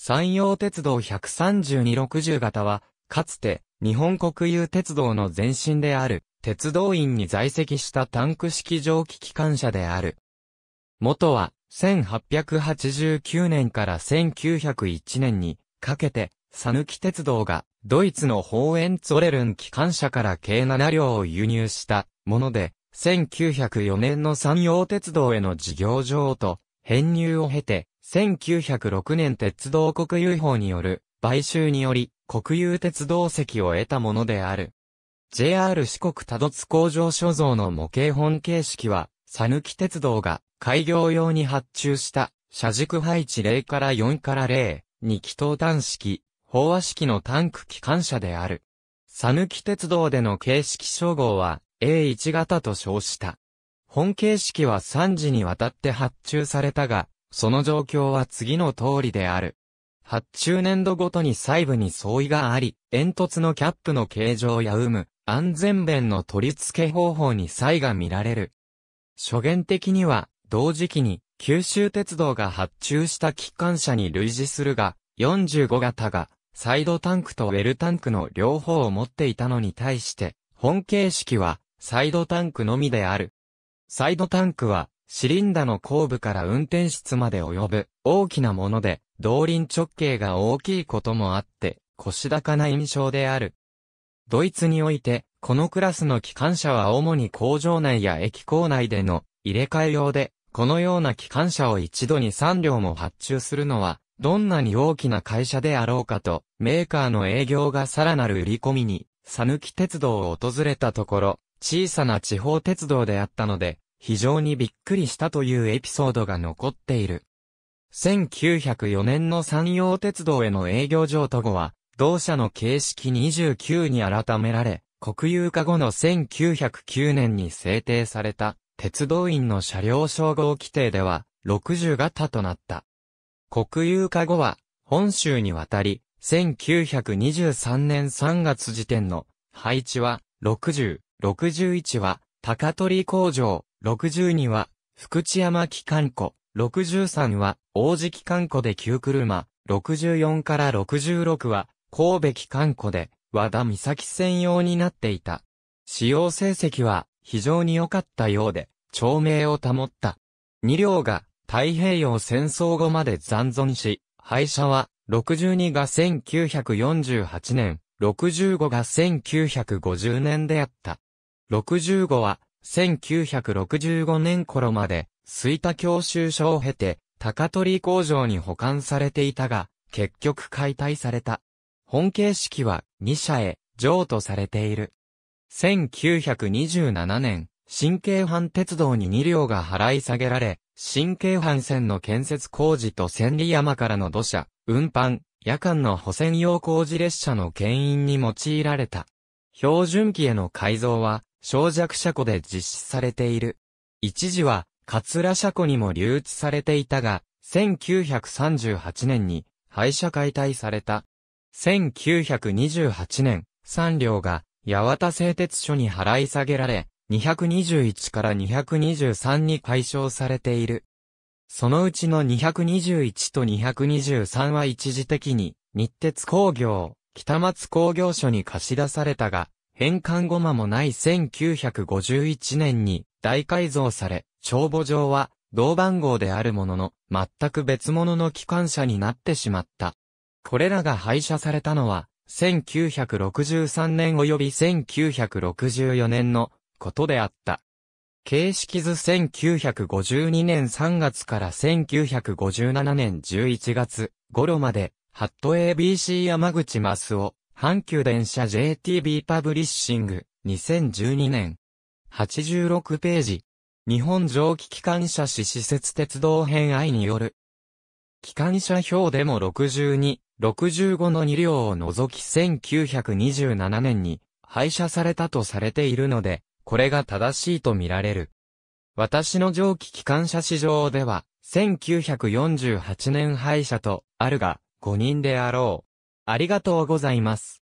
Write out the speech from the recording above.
山陽鉄道132-60型は、かつて、日本国有鉄道の前身である、鉄道員に在籍したタンク式蒸気機関車である。元は、1889年から1901年にかけて、サヌキ鉄道がドイツのホーエンツォレルン機関車から計7両を輸入したもので、1904年の山陽鉄道への事業上と編入を経て、1906年鉄道国有法による買収により国有鉄道席を得たものである。JR 四国多度津工場所蔵の模型本形式は、サヌキ鉄道が開業用に発注した車軸配置0から4から0、2気筒単式、飽和式のタンク機関車である。サヌキ鉄道での形式称号は A1 型と称した。本形式は3時にわたって発注されたが、その状況は次の通りである。発注年度ごとに細部に相違があり、煙突のキャップの形状や有無、安全弁の取り付け方法に差異が見られる。初言的には、同時期に、九州鉄道が発注した機関車に類似するが、45型が、サイドタンクとウェルタンクの両方を持っていたのに対して、本形式は、サイドタンクのみである。サイドタンクは、シリンダの後部から運転室まで及ぶ大きなもので、動輪直径が大きいこともあって、腰高な印象である。ドイツにおいて、このクラスの機関車は主に工場内や駅構内での入れ替え用で、このような機関車を一度に3両も発注するのは、どんなに大きな会社であろうかと、メーカーの営業がさらなる売り込みに、さぬき鉄道を訪れたところ、小さな地方鉄道であったので、非常にびっくりしたというエピソードが残っている。1904年の山陽鉄道への営業譲渡後は、同社の形式29に改められ、国有化後の1909年に制定された、鉄道員の車両称号規定では、60型となった。国有化後は、本州にわたり、1923年3月時点の配置は、60、61は、高取工場、62は、福知山機関庫、63は、王子機関庫で旧車、64から66は、神戸機関庫で、和田岬専用になっていた。使用成績は、非常に良かったようで、長命を保った。2両が、太平洋戦争後まで残存し、廃車は、62が1948年、65が1950年であった。65は、1965年頃まで、吹田教習所を経て、高取工場に保管されていたが、結局解体された。本形式は2社へ譲渡されている。1927年、新京阪鉄道に2両が払い下げられ、新京阪線の建設工事と千里山からの土砂、運搬、夜間の補線用工事列車の牽引に用いられた。標準機への改造は、小弱車庫で実施されている。一時は、桂車庫にも流通されていたが、1938年に廃車解体された。1928年、3両が八幡製鉄所に払い下げられ、221から223に解消されている。そのうちの221と223は一時的に、日鉄工業、北松工業所に貸し出されたが、返還後間もない1951年に大改造され、帳簿上は同番号であるものの、全く別物の機関車になってしまった。これらが廃車されたのは、1963年及び1964年のことであった。形式図1952年3月から1957年11月頃まで、ハット ABC 山口マスオ、阪急電車 JTB パブリッシング、2012年。86ページ。日本蒸気機関車史施設鉄道編愛による。機関車表でも62、65の2両を除き1927年に廃車されたとされているので、これが正しいと見られる。私の蒸気機関車市場では、1948年廃車とあるが、5人であろう。ありがとうございます。